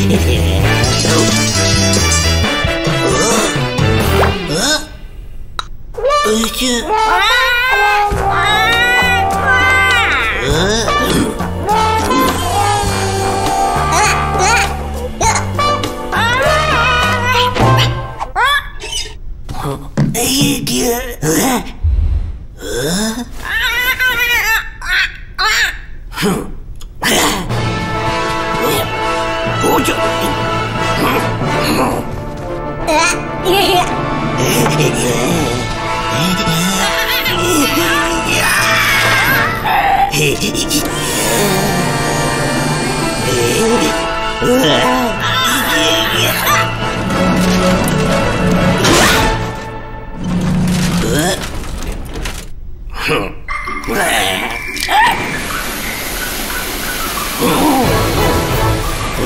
呃，呃，哎呀！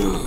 Hey!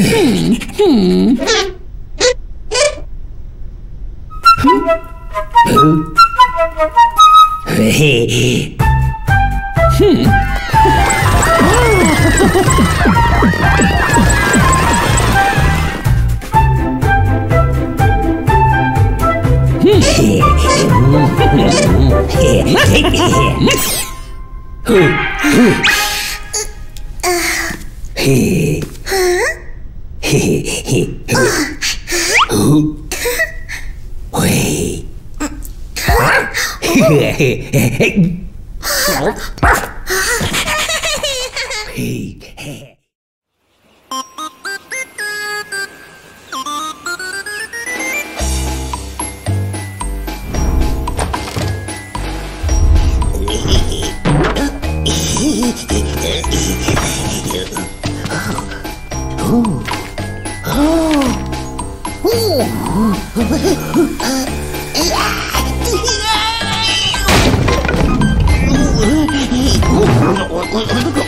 hum, hum.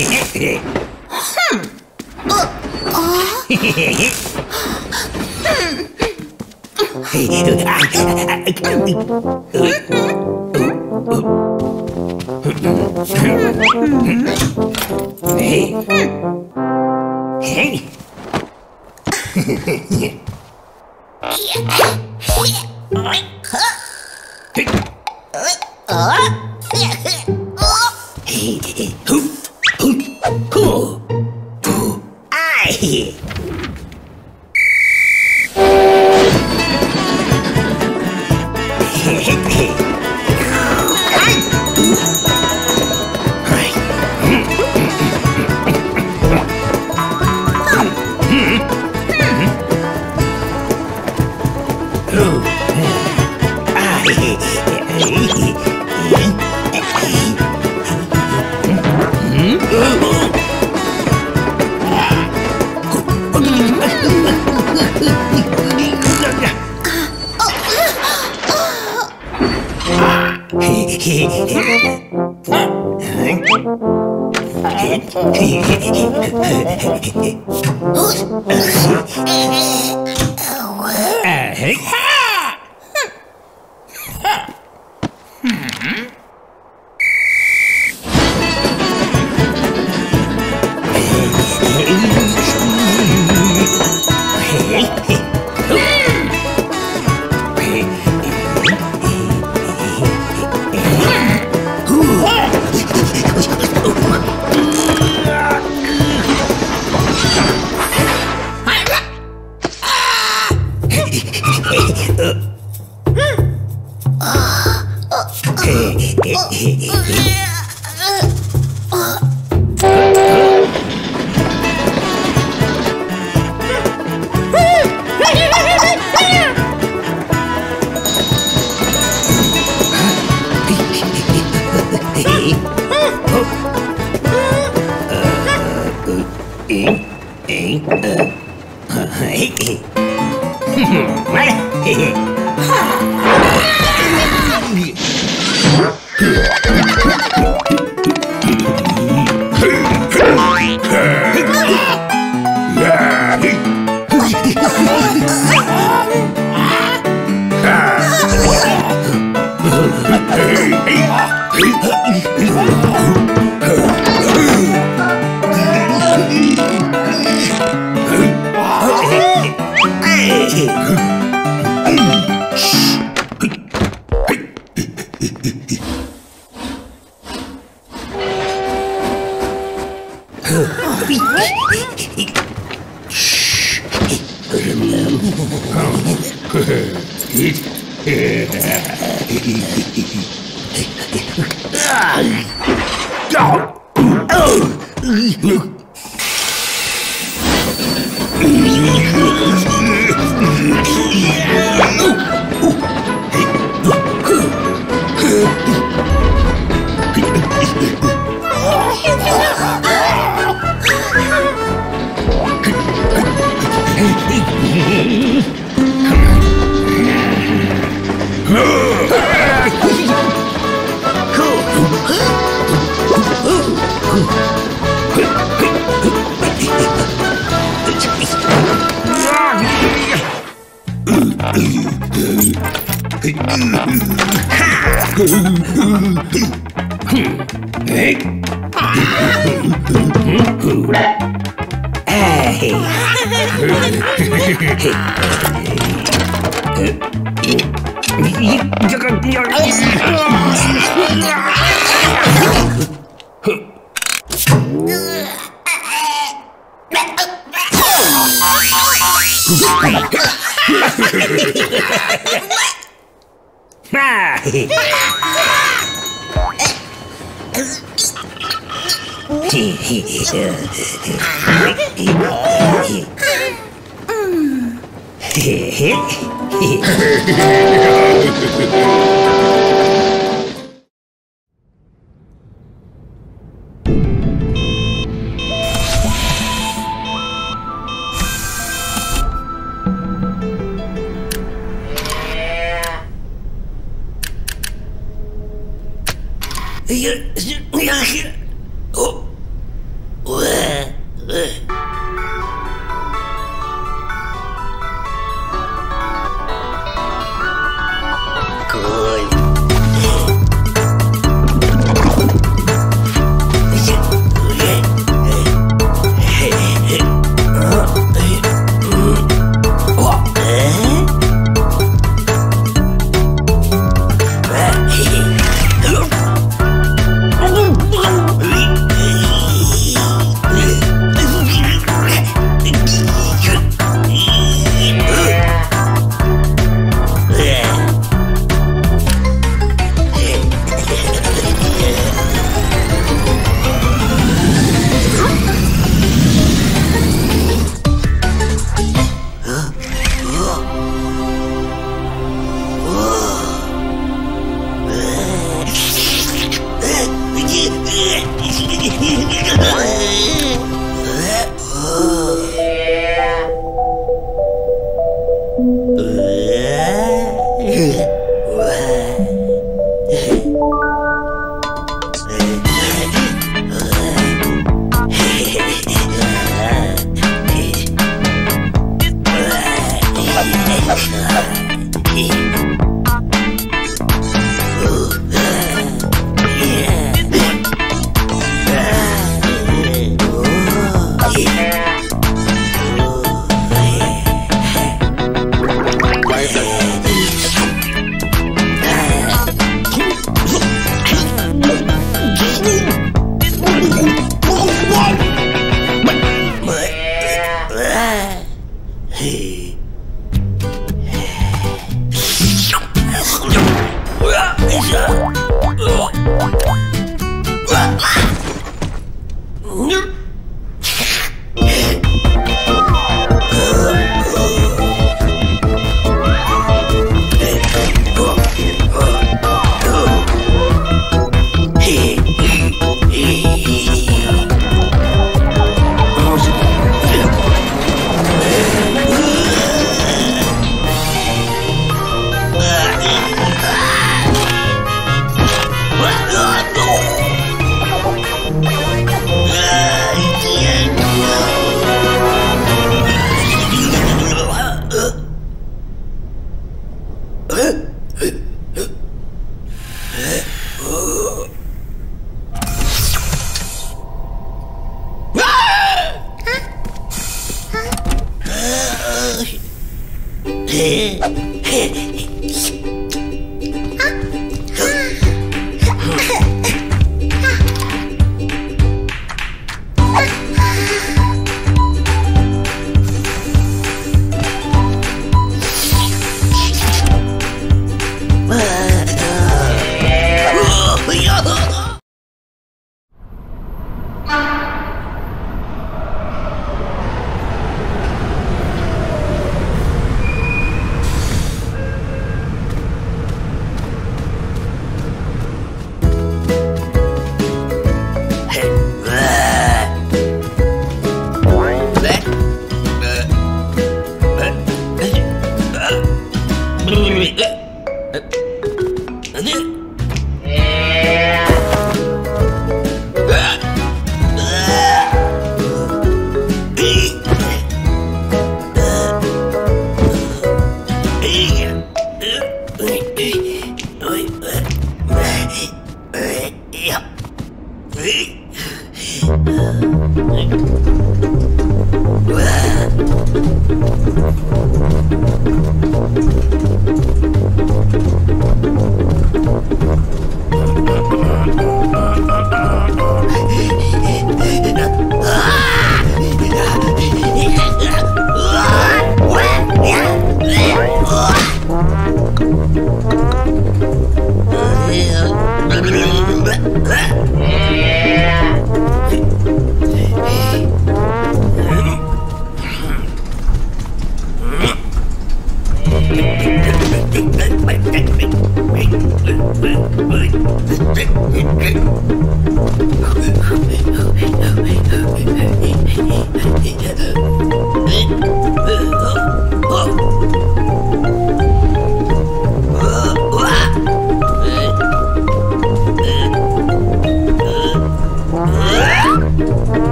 Hey.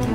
Ugh!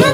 Go.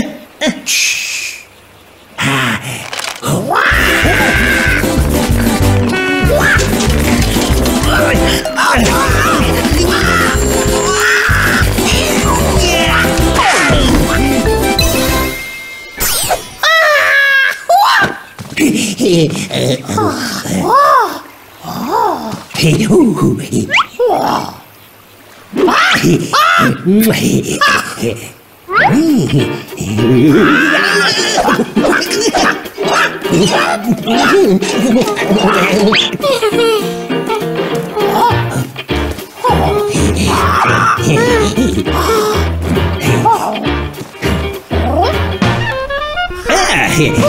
Yeah.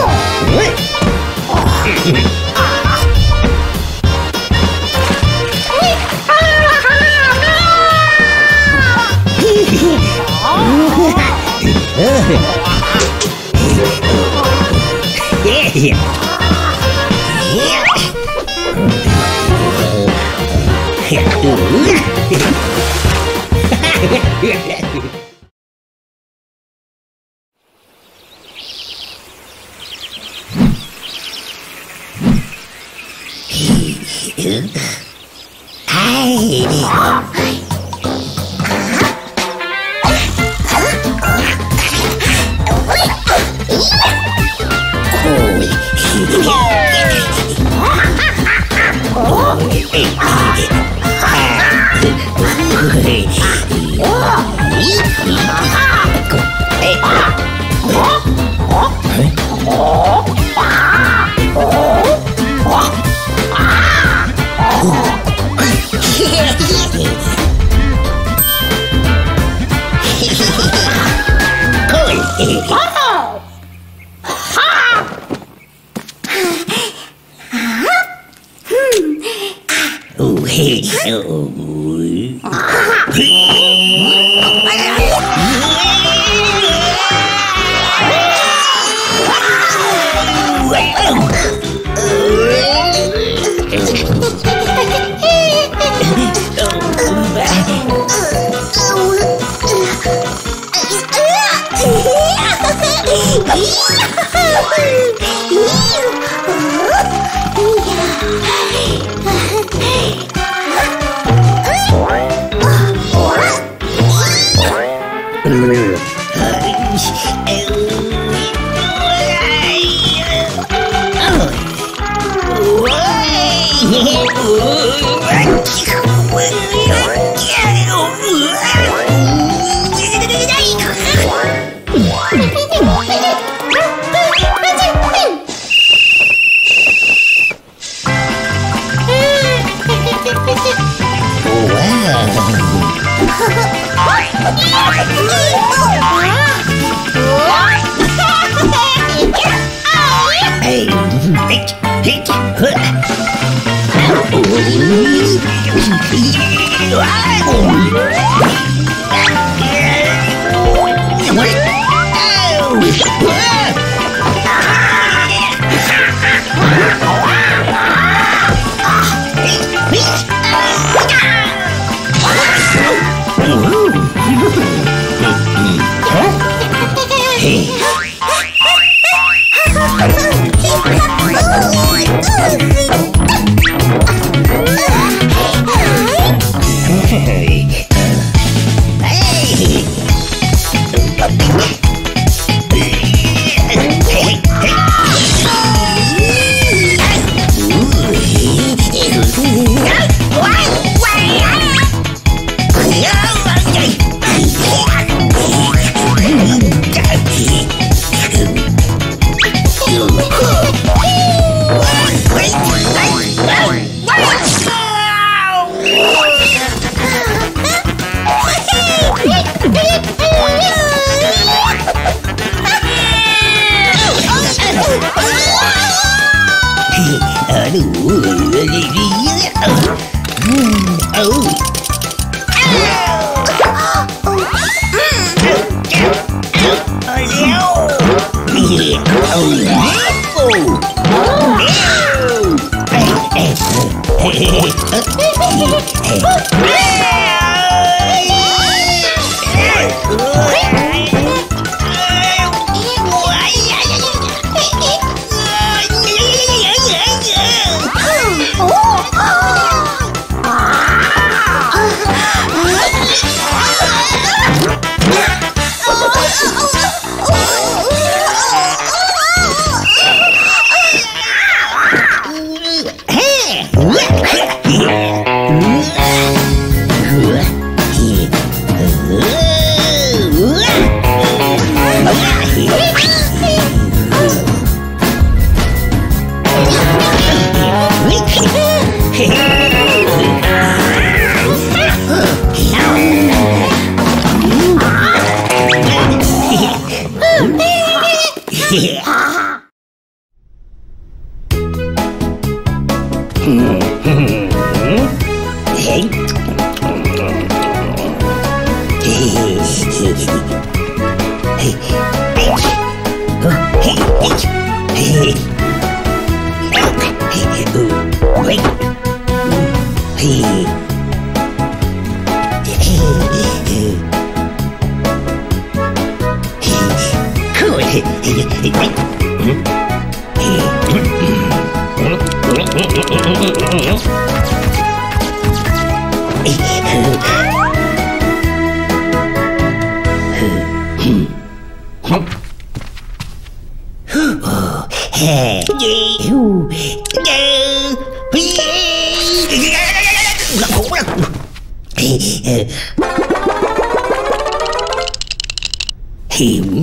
Him.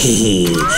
Hehe.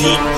Magic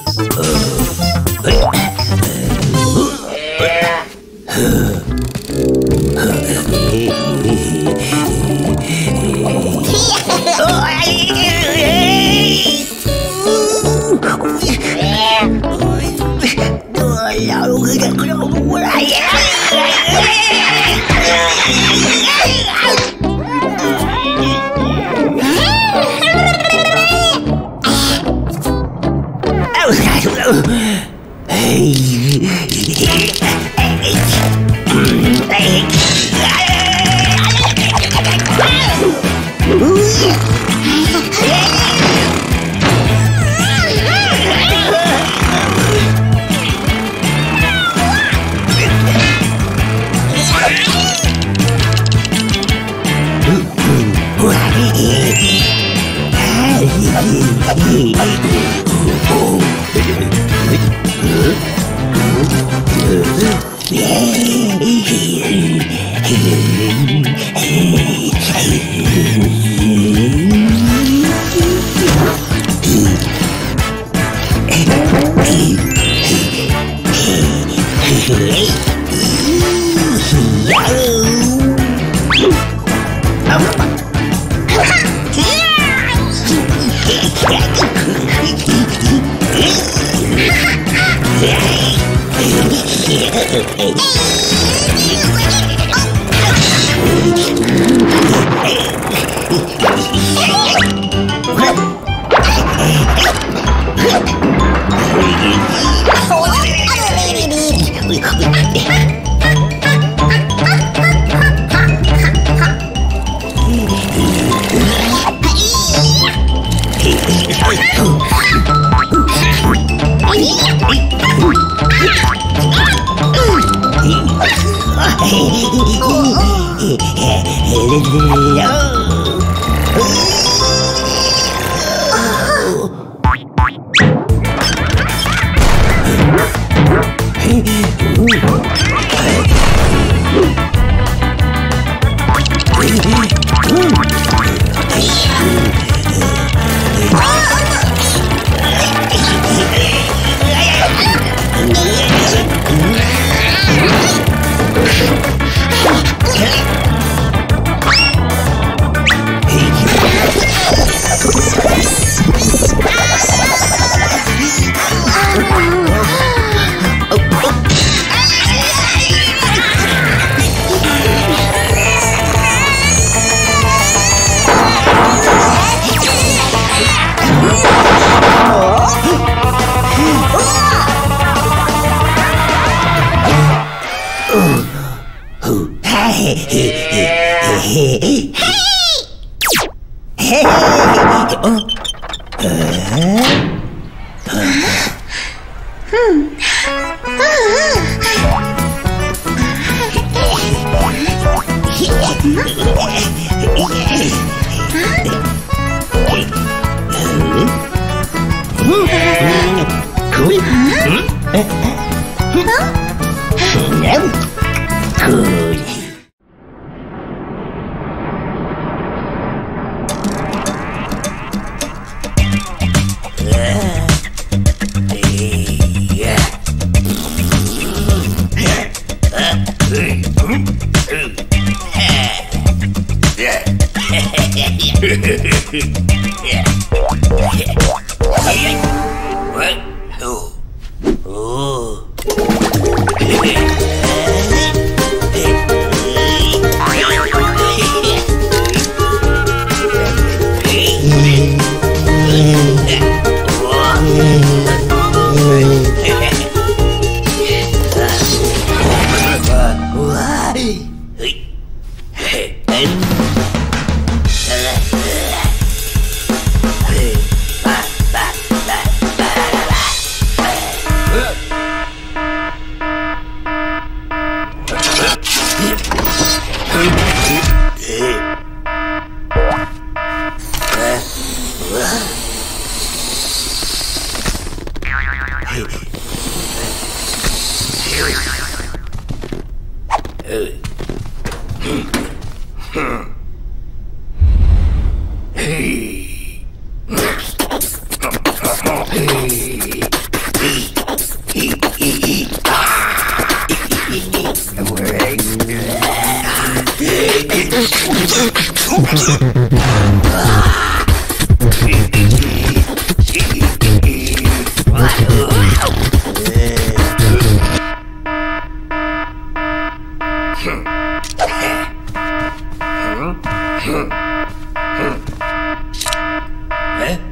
에?